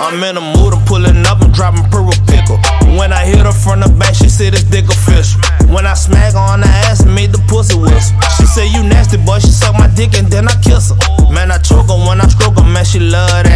I'm in a mood, I'm pulling up, I'm dropping purple pickle. When I hit her from the back, she said it's dick official. When I smack her on the ass and made the pussy whistle. She say you nasty boy, she suck my dick and then I kiss her. Man, I choke her when I stroke her, man, she love that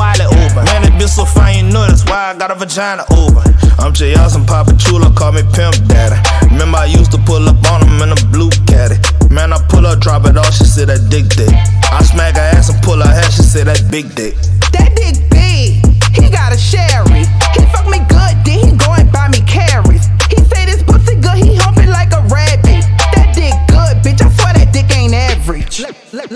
got my mind a wide open. Man, it bitch so fine, you know that's why I got a vagina open. I'm JAYARSON, Papa Chula, call me Pimp Daddy. Remember, I used to pull up on him in a blue caddy. Man, I pull up, drop it off, she said that dick dick. I smack her ass and pull her hair, she said that big dick. That dick big, he got a sherry. He fuck me good, then he go and buy me carries. He say this pussy good, he hump it like a rabbit. That dick good, bitch, I swear that dick ain't average. Later he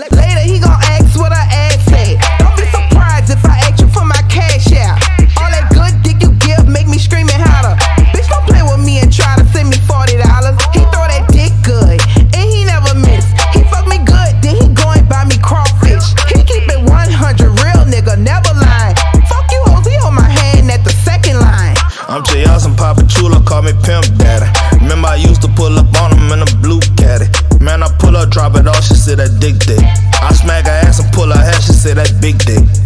I'm JAYARSON, Papa Chula, call me Pimp Daddy. Remember, I used to pull up on him in a blue caddy. Man, I pull up, drop it off, she said that dick dick. I smack her ass and pull her hair, she said that big. Dick